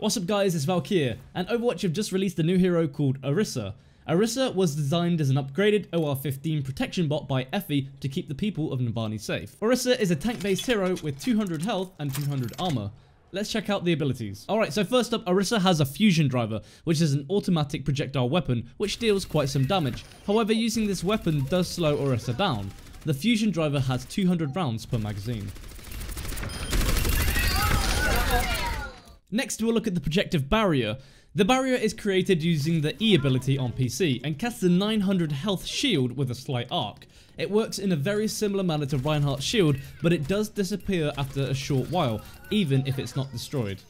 What's up guys, it's Valkia, and Overwatch have just released a new hero called Orisa. Orisa was designed as an upgraded OR-15 protection bot by Efi to keep the people of Numbani safe. Orisa is a tank-based hero with 200 health and 200 armor. Let's check out the abilities. Alright, so first up, Orisa has a fusion driver, which is an automatic projectile weapon, which deals quite some damage. However, using this weapon does slow Orisa down. The fusion driver has 200 rounds per magazine. Next we'll look at the protective barrier. The barrier is created using the E ability on PC and casts a 900 health shield with a slight arc. It works in a very similar manner to Reinhardt's shield, but it does disappear after a short while, even if it's not destroyed.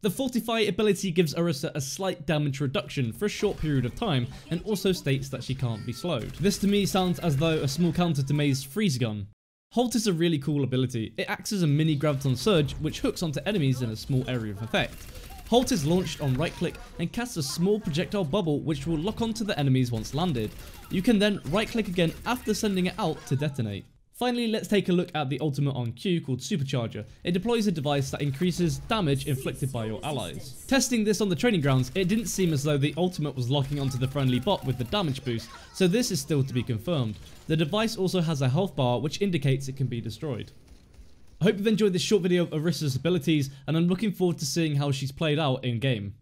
The Fortify ability gives Orisa a slight damage reduction for a short period of time and also states that she can't be slowed. This to me sounds as though a small counter to Mei's freeze gun. Halt is a really cool ability. It acts as a mini graviton surge which hooks onto enemies in a small area of effect. Halt is launched on right click and casts a small projectile bubble which will lock onto the enemies once landed. You can then right click again after sending it out to detonate. Finally, let's take a look at the ultimate on Q called Supercharger. It deploys a device that increases damage inflicted by your allies. Testing this on the training grounds, it didn't seem as though the ultimate was locking onto the friendly bot with the damage boost, so this is still to be confirmed. The device also has a health bar which indicates it can be destroyed. I hope you've enjoyed this short video of Orisa's abilities and I'm looking forward to seeing how she's played out in game.